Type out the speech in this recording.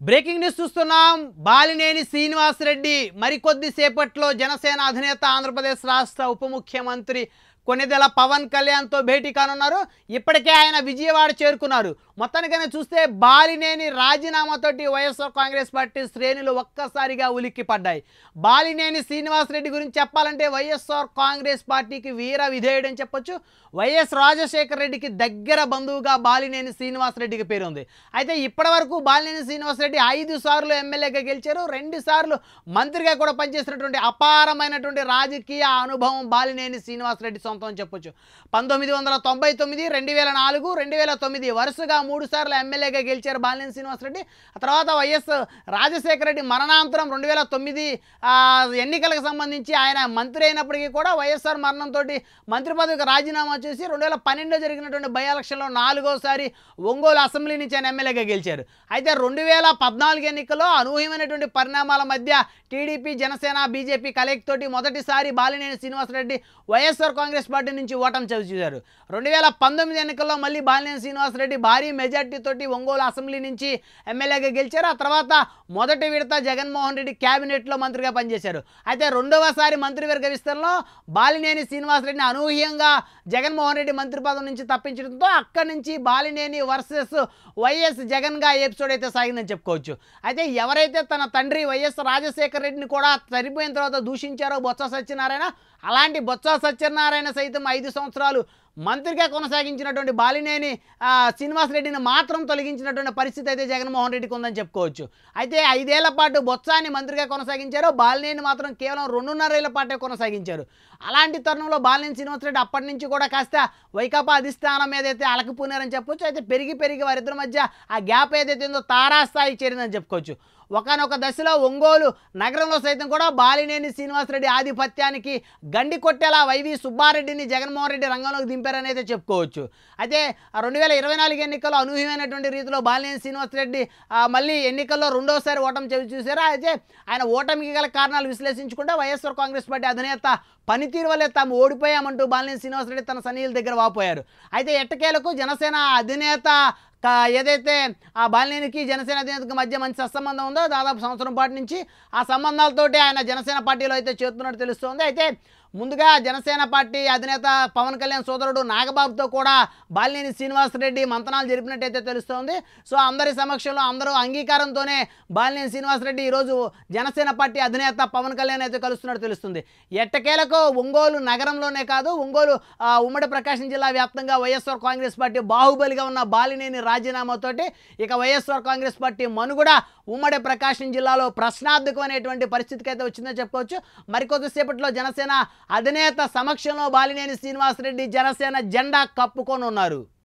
Breaking news చూస్తున్నాం. బాలినేని శ్రీనివాసరెడ్డి మరికొద్ది సేపట్లో జనసేన అధినేత ఆంధ్రప్రదేశ్ రాష్ట్ర ఉప ముఖ్యమంత్రి కొన్నిదెల పవన్ కళ్యాణ్తో భేటీ కానున్నారు. ఇప్పటికే ఆయన విజయవాడ చేరుకున్నారు. మొత్తానికైనా చూస్తే బాలినేని రాజీనామాతోటి వైఎస్ఆర్ కాంగ్రెస్ పార్టీ శ్రేణులు ఒక్కసారిగా ఉలిక్కి పడ్డాయి. బాలినేని శ్రీనివాసరెడ్డి గురించి చెప్పాలంటే వైఎస్ఆర్ కాంగ్రెస్ పార్టీకి వీర విధేయుడని చెప్పొచ్చు. వైఎస్ రాజశేఖర రెడ్డికి దగ్గర బంధువుగా బాలినేని శ్రీనివాసరెడ్డికి పేరు ఉంది అయితే ఇప్పటివరకు బాలినేని శ్రీనివాసరెడ్డి ఐదు సార్లు ఎమ్మెల్యేగా గెలిచారు. రెండు సార్లు మంత్రిగా కూడా పనిచేసినటువంటి అపారమైనటువంటి రాజకీయ అనుభవం బాలినేని శ్రీనివాసరెడ్డి సొంతం అని చెప్పొచ్చు. పంతొమ్మిది వందల తొంభై తొమ్మిది రెండు వేల నాలుగు రెండు వేల తొమ్మిది వరుసగా మూడు సార్లు ఎమ్మెల్యేగా గెలిచారు బాలినేని శ్రీనివాసరెడ్డి. ఆ తర్వాత వైఎస్ రాజశేఖర రెడ్డి మరణాంతరం రెండు వేల తొమ్మిది ఎన్నికలకు సంబంధించి ఆయన మంత్రి అయినప్పటికీ కూడా వైఎస్ఆర్ మరణంతో మంత్రి పదవికి రాజీనామా చేసి రెండు వేల పన్నెండులో జరిగినటువంటి బై ఎలక్షన్లో నాలుగోసారి ఒంగోలు అసెంబ్లీ నుంచి ఆయన ఎమ్మెల్యేగా గెలిచారు. అయితే రెండు వేల పద్నాలుగు ఎన్నికల్లో అనూహ్యమైనటువంటి పరిణామాల మధ్య టీడీపీ జనసేన బీజేపీ కలయిక తోటి మొదటిసారి Balineni Srinivasa Reddy YSR Congress party నుంచి ఓటమి చవి చూశారు. రెండు వేల పంతొమ్మిది ఎన్నికల్లో మళ్ళీ బాలినేని శ్రీనివాసరెడ్డి భారీ మెజార్టీతోటి ఒంగోలు అసెంబ్లీ నుంచి ఎమ్మెల్యేగా గెలిచారు. ఆ తర్వాత మొదటి విడత జగన్మోహన్ రెడ్డి క్యాబినెట్లో మంత్రిగా పనిచేశారు. అయితే రెండవసారి మంత్రివర్గ విస్తరణలో బాలినేని శ్రీనివాసరెడ్డిని అనూహ్యంగా జగన్మోహన్ రెడ్డి మంత్రి పదం నుంచి తప్పించడంతో అక్కడి నుంచి బాలినేని వర్సెస్ వైఎస్ జగన్గా ఎపిసోడ్ అయితే సాగిందని చెప్పుకోవచ్చు. అయితే ఎవరైతే తన తండ్రి వైఎస్ రాజశేఖర రెడ్డిని కూడా చనిపోయిన తర్వాత దూషించారో బొత్స సత్యనారాయణ అలాంటి బొత్స సత్యనారాయణ సైతం ఐదు సంవత్సరాలు మంత్రిగా కొనసాగించినటువంటి బాలినేని శ్రీనివాస్ రెడ్డిని మాత్రం తొలగించినటువంటి పరిస్థితి అయితే జగన్మోహన్ రెడ్డికి ఉందని చెప్పుకోవచ్చు. అయితే ఐదేళ్ళ పాటు బొత్సాని మంత్రిగా కొనసాగించారు. బాలినేని మాత్రం కేవలం రెండున్నరేళ్ళ పాటే కొనసాగించారు. అలాంటి తరుణంలో బాలినేని శ్రీనివాసరెడ్డి అప్పటి నుంచి కూడా కాస్త వైకాపా అధిష్టానం ఏదైతే అలకపోయినారని చెప్పొచ్చు అయితే పెరిగి పెరిగి వారిద్దరి మధ్య ఆ గ్యాప్ ఏదైతే ఉందో తారాస్థాయి చేరిందని చెప్పుకోవచ్చు. ఒకనొక దశలో ఒంగోలు నగరంలో సైతం కూడా బాలినేని శ్రీనివాసరెడ్డి ఆధిపత్యానికి గండి కొట్టేలా వైవి సుబ్బారెడ్డిని జగన్మోహన్ రెడ్డి రంగంలోకి దింపారని అయితే చెప్పుకోవచ్చు. అయితే రెండు వేల ఇరవై నాలుగు ఎన్నికల్లో అనూహ్యమైనటువంటి రీతిలో బాలినేని శ్రీనివాస్ రెడ్డి మళ్ళీ ఎన్నికల్లో రెండోసారి ఓటమి చెవి చూసారా అయితే ఆయన ఓటమికి గల కారణాలు విశ్లేషించుకుంటే వైఎస్ఆర్ కాంగ్రెస్ పార్టీ అధినేత పనితీరు వల్లే తాము ఓడిపోయామంటూ బాలినేని శ్రీనివాసరెడ్డి తన సన్నిహితుల దగ్గర వాపోయారు. అయితే ఎట్టకేలకు జనసేన అధినేత ఏదైతే ఆ బాలినేనికి జనసేన అధినేతకి మధ్య మంచి సత్సంబంధం ఉందో దాదాపు సంవత్సరం పాటు నుంచి ఆ సంబంధాలతోటి ఆయన జనసేన పార్టీలో అయితే చేస్తున్నట్టు తెలుస్తోంది. అయితే ముందుగా జనసేన పార్టీ అధినేత పవన్ కళ్యాణ్ సోదరుడు నాగబాబుతో కూడా బాలినేని శ్రీనివాసరెడ్డి మంతనాలు జరిపినట్టయితే తెలుస్తోంది. సో అందరి సమక్షంలో అందరూ అంగీకారంతోనే బాలినేని శ్రీనివాసరెడ్డి ఈరోజు జనసేన పార్టీ అధినేత పవన్ కళ్యాణ్ అయితే కలుస్తున్నట్టు తెలుస్తుంది. ఎట్టకేలకు ఒంగోలు నగరంలోనే కాదు ఒంగోలు ఉమ్మడి ప్రకాశం జిల్లా వ్యాప్తంగా వైఎస్ఆర్ కాంగ్రెస్ పార్టీ బాహుబలిగా ఉన్న బాలినేని రాజీనామాతోటి ఇక వైఎస్ఆర్ కాంగ్రెస్ పార్టీ మనుగడ ఉమ్మడి ప్రకాశం జిల్లాలో ప్రశ్నార్థకమైనటువంటి పరిస్థితికి అయితే వచ్చిందని చెప్పుకోవచ్చు. మరికొద్దిసేపట్లో జనసేన అధినేత సమక్షంలో బాలినేని శ్రీనివాసరెడ్డి జనసేన జెండా కప్పుకొని ఉన్నారు.